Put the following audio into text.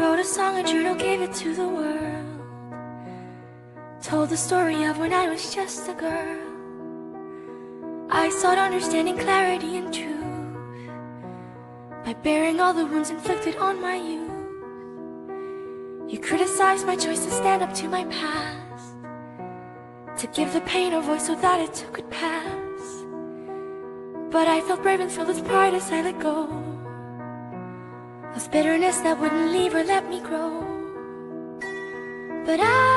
wrote a song, a journal, gave it to the world. Told the story of when I was just a girl. I sought understanding, clarity, and truth by bearing all the wounds inflicted on my youth. You criticized my choice to stand up to my past, to give the pain a voice so that it too could pass. But I felt brave and filled with pride as I let go of bitterness that wouldn't leave or let me grow. But I